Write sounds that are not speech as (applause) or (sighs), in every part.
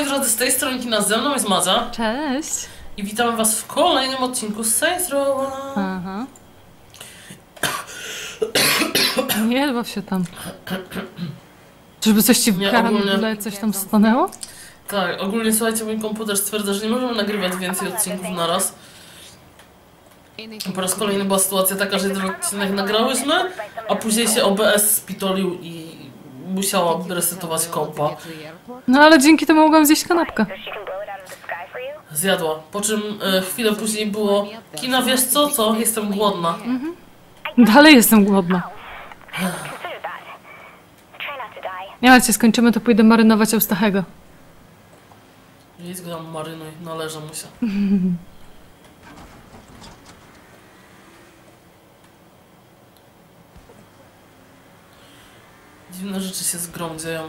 moi drodzy, z tej strony kina ze mną jest Maza Cześć. i witamy was w kolejnym odcinku z Saints Row. Aha. Nie baw się tam. Czyżby coś ci w Nie, ogólnie- coś tam stanęło? Tak, ogólnie słuchajcie, mój komputer stwierdza, że nie możemy nagrywać więcej odcinków na raz. Po raz kolejny była sytuacja taka, że jeden odcinek nagrałyśmy, a później się OBS spitolił i musiała resetować kompa. No ale dzięki temu mogłam zjeść kanapkę. Zjadła. Po czym e, chwilę później było Kina, wiesz co, co? Jestem głodna. Dalej jestem głodna. Nie macie, skończymy, to pójdę marynować Eustachego. Go tam marynuj, należy mu się. (laughs) Dziwne rzeczy się z grą dzieją.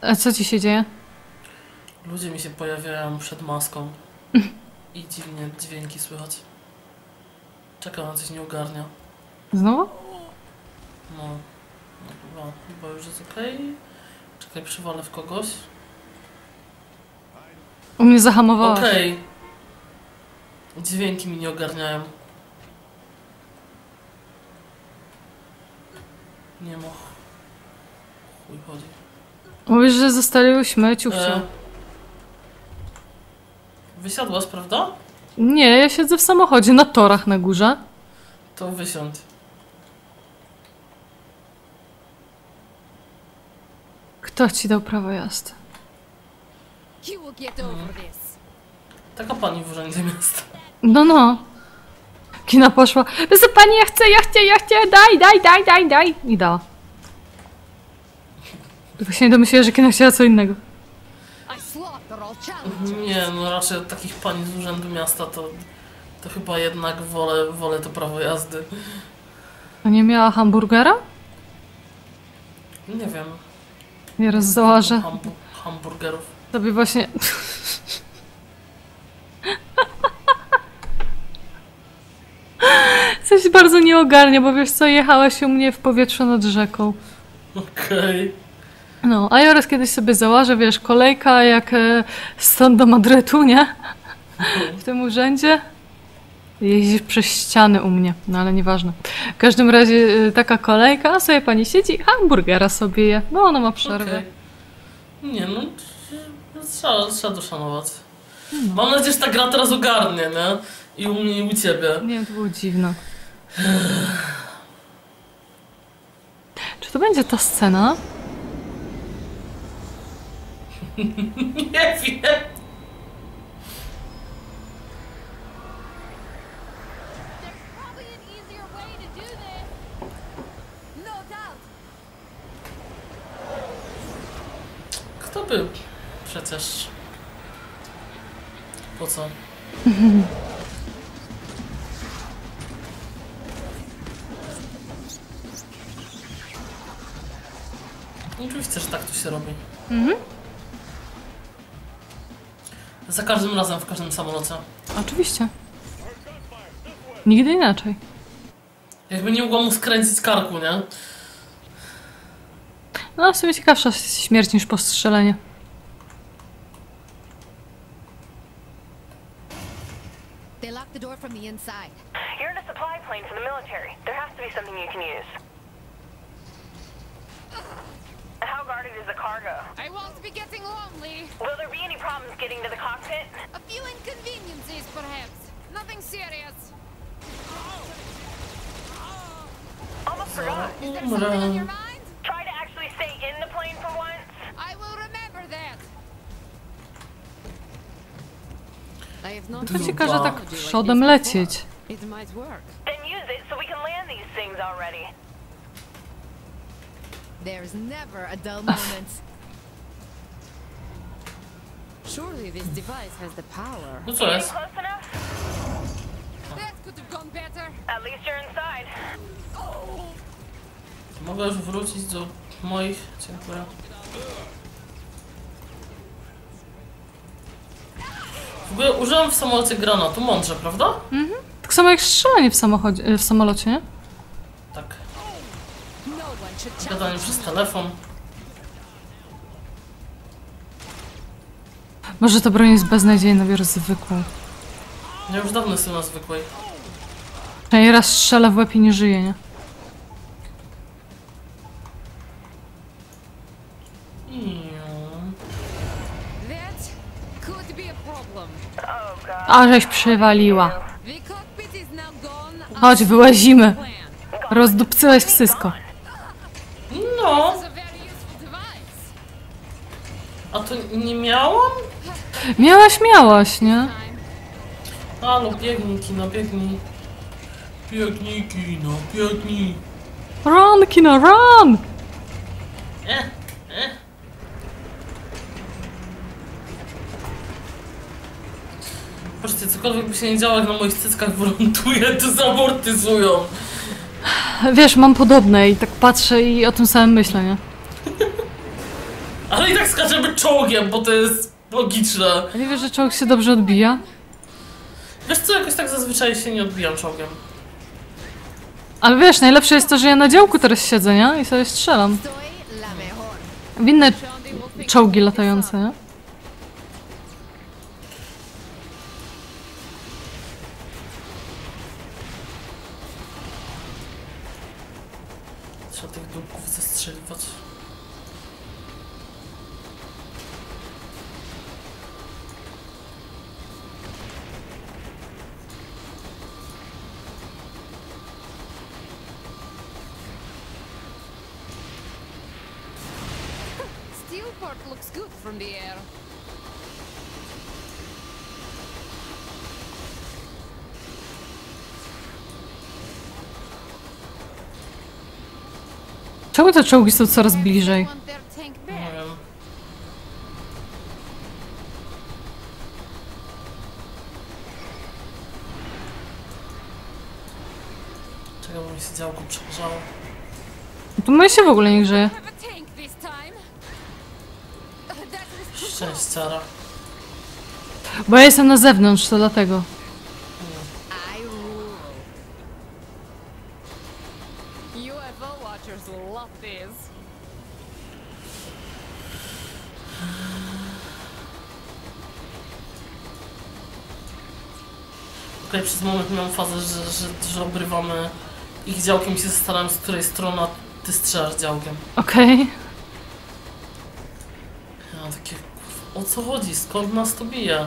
A co ci się dzieje? Ludzie mi się pojawiają przed maską. I dziwnie dźwięki słychać. Czekam, na coś nie ogarnia. Znowu? No, no chyba, chyba już jest okej. Czekaj, przywalę w kogoś. U mnie zahamowała. Okej. Dźwięki mi nie ogarniają. Nie ma. Chuj chodzi. Mówisz, że zostaliśmy ciuchcią. E, wysiadłaś, prawda? Nie, ja siedzę w samochodzie na torach na górze. To wysiądź. Kto ci dał prawo jazdy? This. Taka pani w urzędzie miasta. No, no. Kina poszła. Co, pani, ja chcę, ja chcę, ja chcę, daj, daj, daj, daj, daj. I dała. Właśnie nie domyśliła, że Kina chciała co innego. Nie, no raczej od takich pani z urzędu miasta to, to chyba jednak wolę, wolę to prawo jazdy. A nie miała hamburgera? Nie wiem. Nieraz założę Hambu hamburgerów. sobie właśnie... Coś bardzo nie ogarnia, bo wiesz co, jechałaś u mnie w powietrzu nad rzeką. Okej. No, a ja raz kiedyś sobie założę, wiesz, kolejka jak e, stąd do Madrytu, nie? W tym urzędzie. Jeździsz przez ściany u mnie, no ale nieważne. W każdym razie e, taka kolejka, a sobie pani siedzi, hamburgera sobie je. No, ona ma przerwę. Okej. Nie no, trzeba, trzeba to szanować. Mam nadzieję, że ta gra teraz ogarnie, nie? I u mnie, i u ciebie. Nie to było dziwne. Czy to będzie ta scena? Nie wiem. No. Kto by przecież... Po co? (laughs) się robi. Za każdym razem w każdym samolocie. Oczywiście. Nigdy inaczej. Jakby nie mogła mu skręcić karku, nie? No, w sumie ciekawsza śmierć niż postrzelenie. They locked the door from the inside. You're in a supply plane for the military. There has to be something you can use. Guarded is the cargo? I won't be getting lonely. Will there be any problems getting to the cockpit? A few inconveniences, perhaps. Nothing serious. Almost forgot. Um, is there something on your mind? Try to actually stay in the plane for once. I will remember that. I have not To ci Dupa. każe tak przodem lecieć. It might work. Then use it so we can land these things already. There's never a dull moment. Surely this device has the power. No jest? close enough? That could have gone better. At least you're inside. Mogę już wrócić do moich... Dziękuję. W ogóle użyłam w samolocie granatu, mądrze, prawda? Tak samo jak strzelanie w, samochodzie, w samolocie, nie? Tak. No one should Gadanie przez telefon. Może ta broń jest beznadziejna, biorę zwykłą. Ja już dawno jestem na zwykłej. Przynajmniej raz strzela w łeb i nie żyje, nie? Be a żeś przywaliła. Gone. Chodź, wyłazimy. Rozdupcyłeś wszystko. No, It's a to nie miałam? Miałaś, miałaś, nie? Halo, biegnij kino, biegnij. Biegnij kino, biegnij. Run, kino, run! E, e. Patrzcie, cokolwiek by się nie działo, jak na moich cyckach wyląduje, to zamortyzują. Wiesz, mam podobne i tak patrzę i o tym samym myślę, nie? Ale i tak skaczemy czołgiem, bo to jest logiczne. A nie wiesz, że czołg się dobrze odbija? Wiesz co, jakoś tak zazwyczaj się nie odbijam czołgiem. Ale wiesz, najlepsze jest to, że ja na działku teraz siedzę, nie? I sobie strzelam. W inne czołgi latające, nie? Part looks good from the air. Czemu te czołgi są coraz bliżej? Want their tank Nie back. wiem. Czego mi się działko przegrzało? Tu moje się w ogóle nie grzeje. Szczęściara. Bo ja jestem na zewnątrz, to dlatego. Okej, przez moment miałam fazę, że, że, że obrywamy ich działkiem i się zastanawiam, z której strony ty strzelasz działkiem. Okej. Ja co chodzi? Skąd nas to bije?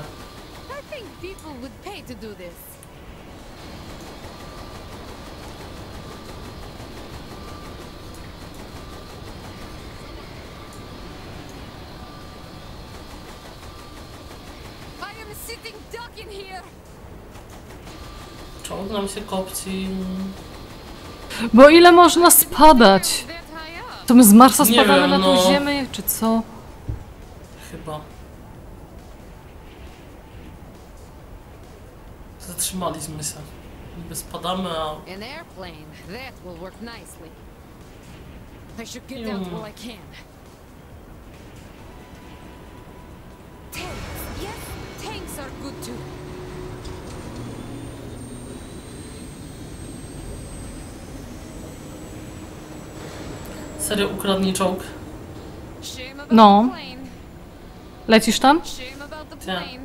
Czołg nam się kopci. Bo ile można spadać? To my z Marsa Nie spadamy wiem, na tą no. ziemię, czy co? Chyba. Zatrzymaliśmy się. Niby spadamy, a An airplane. That will work nicely. I should get down Hmm. while I can. Tanks. Yes, tanks are good too. serio ukradnij czołg. No. Lecisz tam? Shame about the Yeah. plane.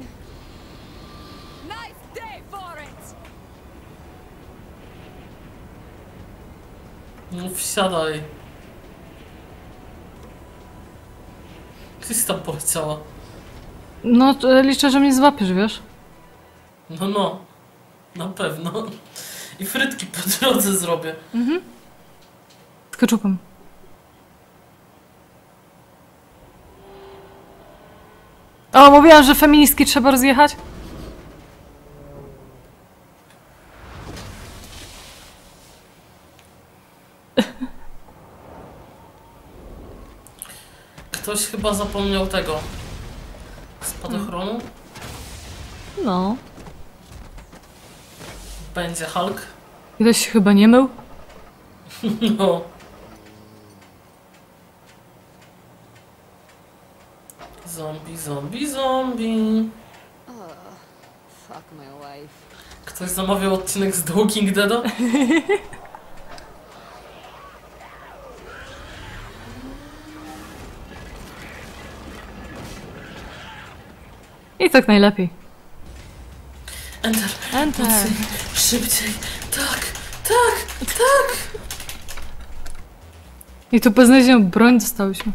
Nice day for it. No wsiadaj. Gdzieś tam poleciała. No, liczę, że mnie złapiesz, wiesz? No no. Na pewno. I frytki po drodze zrobię. Z keczupem. O, mówiłam, że feministki trzeba rozjechać? Ktoś chyba zapomniał tego. Spadochronu? No. Będzie Hulk. Ktoś się chyba nie mył? (laughs) No. Zombie, zombie, zombie. Life. Ktoś zamawiał odcinek z The Walking Deada? (laughs) I tak najlepiej. Enter. Enter. Mocniej. Szybciej. Tak. Tak. Tak. I tu beznadziejną broń dostałyśmy.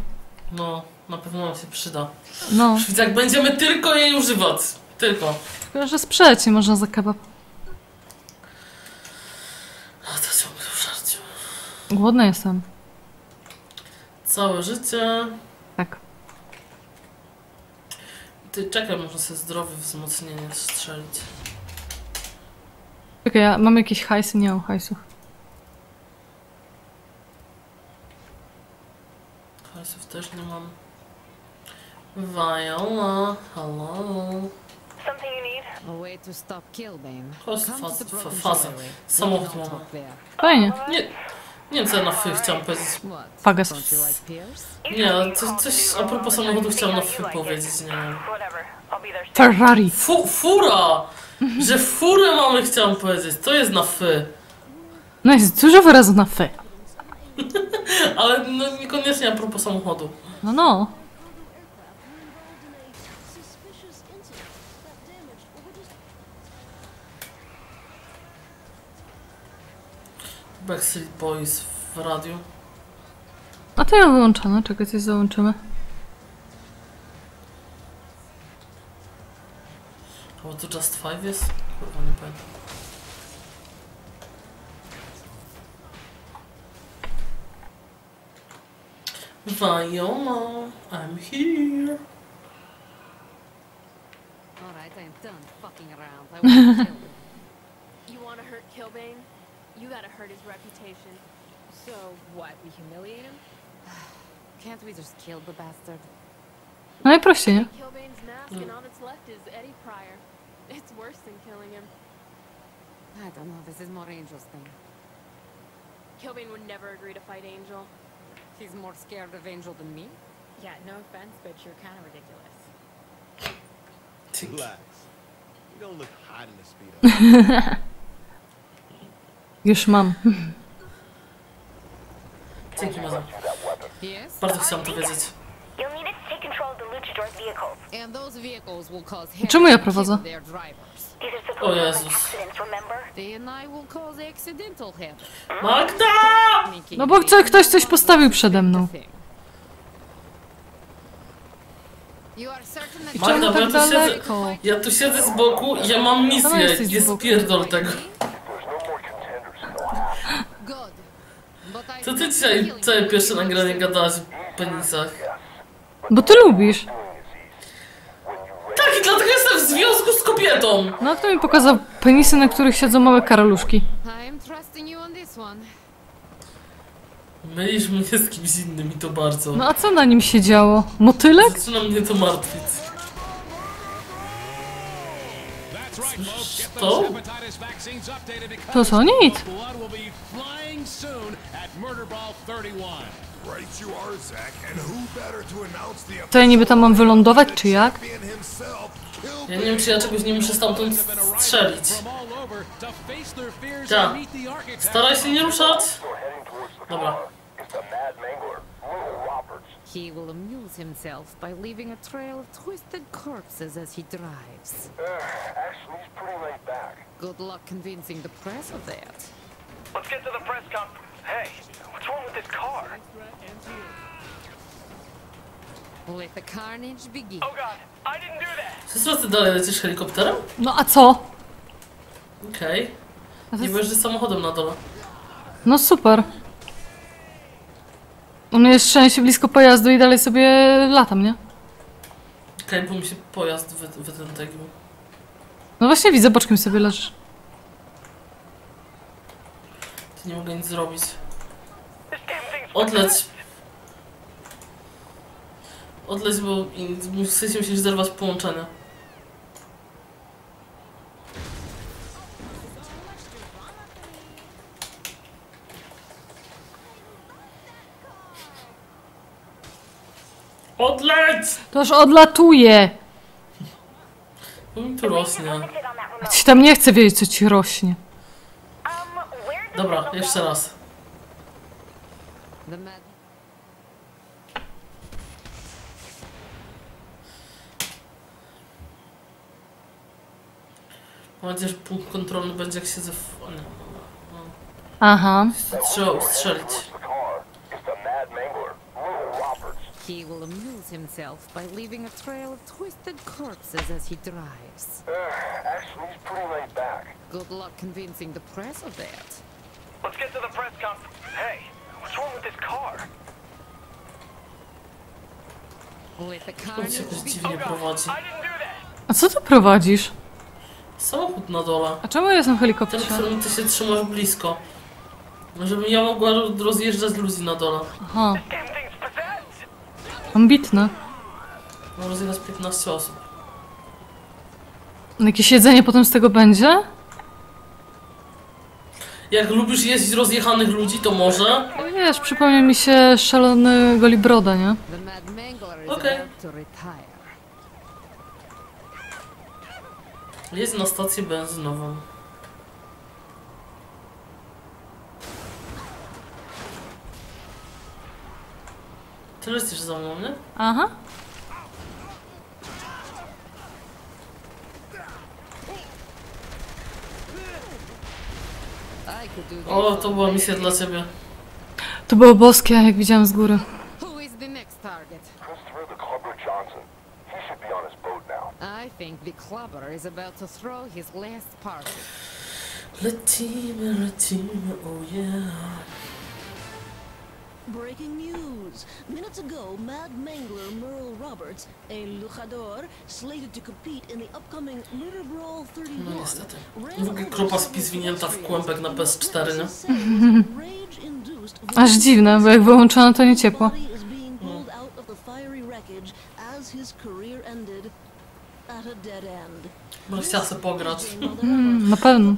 No, na pewno nam się przyda. No, Już jak będziemy tylko jej używać. Tylko. tylko że sprzedać nie można za kebab. A to ciągle w żarciu. Głodna jestem. Całe życie. Tak. Ty czekaj, można sobie zdrowie wzmocnienie strzelić. Czekaj, ja mam jakieś hajsy? Nie mam hajsów. Hajsów też nie mam. Viola, hello. Something you need? A way to stop there. Fajnie. Nie, nie wiem co ja na fy chciałam powiedzieć. Pierce? Nie, ale coś, coś a propos samochodu chciałam na fy powiedzieć, nie wiem. Ferrari. Fu, fura! Że furę mamy chciałam powiedzieć, to jest na fy. No jest dużo wyrazów na fy. (laughs) Ale no niekoniecznie a propos samochodu. No, no. Backstreet Boys w radiu. A to ja wyłączone. Czekaj, coś załączymy. Albo to Just Five jest? Kurwa, nie pamiętam. Viola, I'm here. You gotta hurt his reputation. So what? We humiliate him? (sighs) Can't we just kill the bastard? No najprościej, nie? Kilbane's mask, and mm. all that's left is Eddie Pryor. It's worse than killing him. I don't know, this is more Angel's thing. Kilbane would never agree to fight Angel. He's more scared of Angel than me? Yeah, no offense, but you're kind of ridiculous. Relax. You don't look hot in the speedo. (laughs) Już mam. Dzięki. Yes? Bardzo chciałam to wiedzieć. Czemu ja prowadzę? O Jezus. Magda! No bo chce- ktoś coś postawił przede mną. Magda, ja tak tu siedzę, ja tu siedzę z boku i ja mam misję, nie spierdol tego. Good. But I Co ty dzisiaj całe pierwsze nagranie gadałaś o penisach? Bo ty lubisz. Tak, i dlatego jestem w związku z kobietą! No kto mi pokazał penisy, na których siedzą małe karaluszki? Mylisz mnie z kimś innym i to bardzo. No a co na nim się działo? Motylek? Zaczyna mnie to martwić. Get To? To co, nic. blood will be flying soon at Murder Ball 31. right you are, Zach. And who better to ja niby tam mam wylądować, czy jak? Ja nie wiem, czy ja czegoś nie muszę stamtąd strzelić. Tak. Staraj się nie ruszać. Dobra. He will amuse himself by leaving a trail of twisted corpses as he drives. Uh, Ashley's pretty laid back. Good luck convincing the press of that. Let's get to the press conference. Hey, what's wrong with this car? Let the carnage begin. Oh god, I didn't do that! Siostro, ty dalej lecisz helikopterem? No a co? Okej. A to Nie jest- byłeś samochodem na dole. No super. Mnie jest szczęście blisko pojazdu i dalej sobie latam, nie? Bo mi się pojazd wy, wytętegił. No właśnie widzę, boczkiem sobie leżysz. Ty nie mogę nic zrobić. Odleć. Odleć, bo chcecie mi się zerwać połączenia. Odleć! To już odlatuje. Mi tu rośnie. Limited on that A remote. ci tam nie chcę wiedzieć, co ci rośnie. Dobra, jeszcze raz. Mam nadzieję, że punkt kontrolny będzie jak siedzę w... No, Aha. no. Trzeba ustrzelić. The car is the Mad Mangler, Little Roberts. He will amuse himself by leaving a trail of twisted corpses as he drives. Uh, actually, he's pretty laid back. Good luck convincing the press of that. Let's get to the press conference. Hey, what's wrong with this car? With the be- dziwnie prowadzi. I didn't do that. A co ty prowadzisz? Samochód na dole. A czemu ja jestem w Ten, helikopterze? którym ty się trzymasz blisko. Żebym ja mogła rozjeżdżać ludzi na dole. Aha. Ambitne. Mam rozjechać 15 osób. Jakieś jedzenie potem z tego będzie? Jak lubisz jeździć rozjechanych ludzi, to może. Wiesz, przypomniał mi się szalony Golibroda, nie? Is Okay. Jest na stację benzynową. Ty lecisz za mną, nie? Aha. O, to była misja dla ciebie. To było boskie, jak widziałam z góry. Who is the next target? Christopher the Clubber Johnson. He should be on his boat now. I think the clubber is about to throw his last party. Lecimy, lecimy, oh yeah. Breaking news. Minutes ago, Mad Mangler Merle Roberts, a luchador slated to compete in the upcoming Murder Brawl 31. No niestety. several zwinięta w kłębek na PS4, nie? (laughs) (laughs) Aż dziwne, bo jak wyłączono to nie ciepło. Może chciała sobie pograć. (laughs) Mm, na pewno.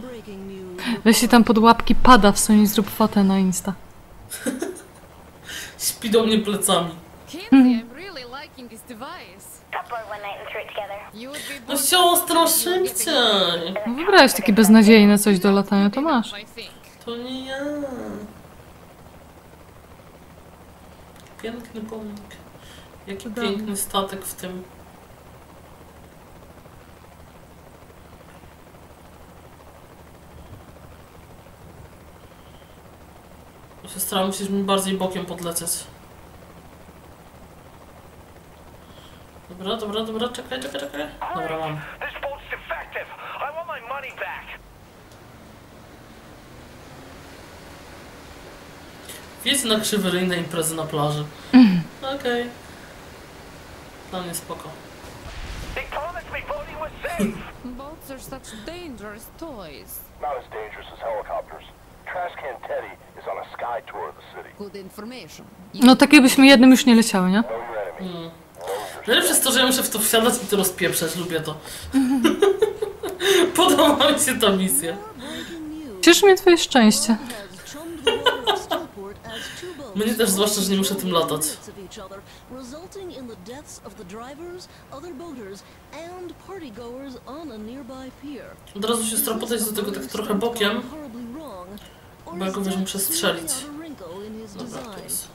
Weź tam pod łapki pada w sumie zrób fotę na Insta. Śpi do mnie plecami. Be No siostro, getting szybciej! No wybrałeś takie beznadziejne coś do latania, to masz. To nie ja. Piękny pomnik. Jaki piękny statek w tym. Siostra, musisz mi bardziej bokiem podlecieć. Dobra, dobra, dobra, czekaj, czekaj, czekaj. Dobra, mam. Wjedź na krzywy ryj na imprezy na plaży. Okej. Dla mnie spoko. (laughs) Boats are such dangerous toys. Not as dangerous as helicopters. No takie byśmy jednym już nie leciały, nie? Enemy. Mm. Najlepsze jest to, że ja muszę w to wsiadać i to rozpieprzać. Lubię to. (laughs) Podoba mi się ta misja. Cieszy mnie twoje szczęście. Mnie też, zwłaszcza, że nie muszę tym latać. Od razu się stara podejść do tego tak trochę bokiem. Bo go wiesz, muszę strzelić. Dobra, to jest.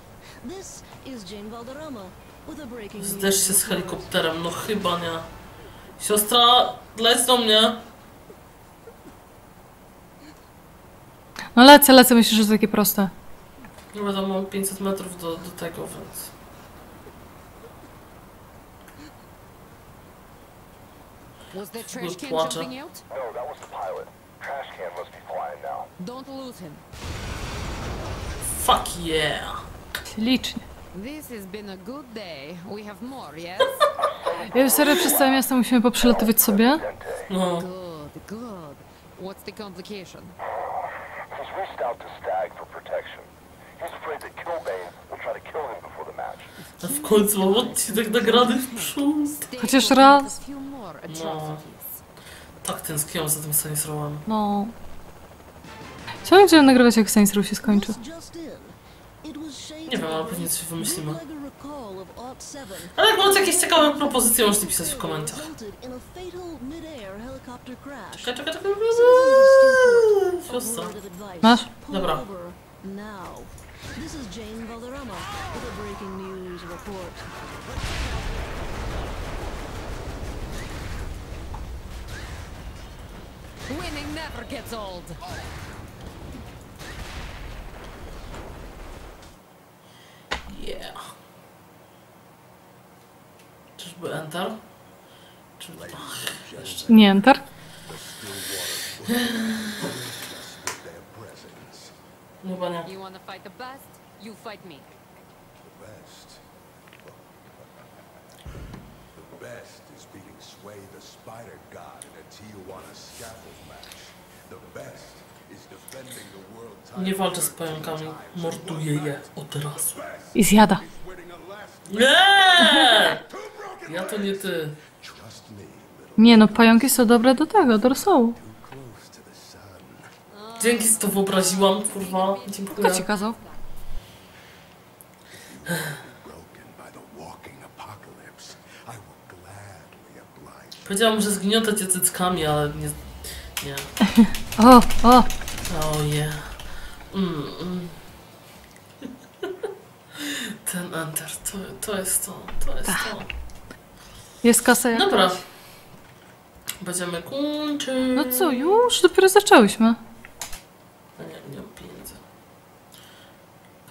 Zderz się z helikopterem, no chyba nie. Siostra, leć do mnie. No lecę, lecę, myślisz, że to takie proste. Nie wiadomo, mam 500 metrów do, do tego, więc... Was the trash can jumping out? No, that was the pilot. Trash Can must be flying now. Don't lose him. Fuck yeah! Ślicznie. This has been a good day. We have more, yes? (laughs) Ja serio przez całe miasto musimy poprzelatywać sobie? No, good, good. What's the complication? He's reached out to Stag for protection. He's afraid that Killbane will try to kill him before the match. a w końcu odcinek nagrany w przód. Chociaż raz. give Tak tęskniłam za tym Saints Rowem. No. Co będziemy nagrywać, jak Saints Row się skończy? Nie wiem, ale pewnie coś wymyślimy. bootlegger recall of Aught 7 Ale jak macie jakieś ciekawe propozycje, możecie pisać w komentarzach. Czekaj, czekaj, czekaj. Siostra. Masz? Dobra. This is Jane Valderrama with a breaking news report. Never gets old. Yeah. Czyżby Enter? Czy... Ach, jeszcze. Nie enter. (sighs) Chyba nie. You want to fight the best? You fight me. Is beating Sway the Spider God in a Tijuana scaffold match. The best is defending the world title. Nie walczę z pająkami. Morduję je od razu. I zjada. Nie! Ja to nie ty. Nie no, pająki są dobre do tego, do rosołu. Dzięki, że to wyobraziłam, kurwa. Dziękuję. Kto ci kazał? Broken by the walking apocalypse. I will gladly oblige. Powiedziałam, że zgniotę cię cyckami, ale nie... Nie. (laughs) O, o! Oh yeah. Mm, mm. (laughs) Ten Enter, to, to jest to, to jest to. Jest kasa jakaś? Dobra. Będziemy kończyć. No co, już? Dopiero zaczęłyśmy. No nie, nie mam pieniędzy.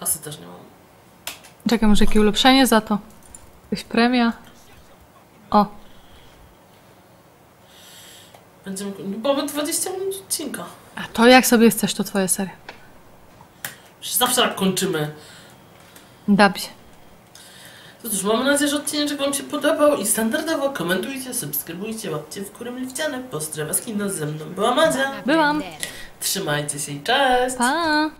Kasy też nie mam. Czekaj, może jakieś ulepszenie za to? Jakaś premia? O, Będziemy... no, Mamy 20 minut odcinka. a to jak sobie chcesz, to twoja seria. Przecież zawsze tak kończymy. Dobrze. To cóż, mamy nadzieję, że odcinek Wam się podobał i standardowo komentujcie, subskrybujcie, łapcie w górę liwciane. Pozdrawiam z kino ze mną. Była Madzia. Byłam. Trzymajcie się i cześć! Pa!